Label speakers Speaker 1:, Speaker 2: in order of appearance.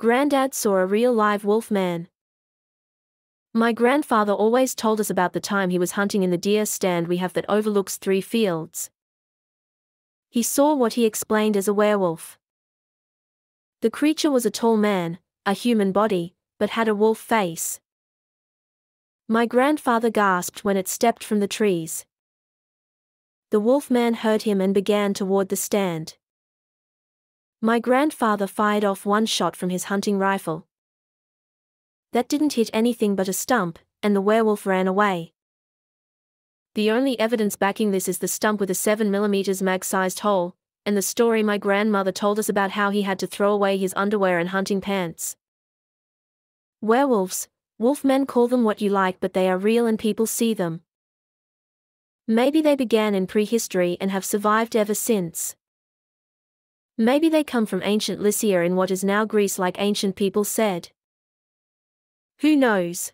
Speaker 1: Grandad saw a real live wolf man. My grandfather always told us about the time he was hunting in the deer stand we have that overlooks three fields. He saw what he explained as a werewolf. The creature was a tall man, a human body, but had a wolf face. My grandfather gasped when it stepped from the trees. The wolf man heard him and began toward the stand. My grandfather fired off one shot from his hunting rifle. That didn't hit anything but a stump, and the werewolf ran away. The only evidence backing this is the stump with a 7mm mag sized hole, and the story my grandmother told us about how he had to throw away his underwear and hunting pants. Werewolves, wolfmen call them what you like, but they are real and people see them. Maybe they began in prehistory and have survived ever since. Maybe they come from ancient Lycia in what is now Greece, like ancient people said. Who knows?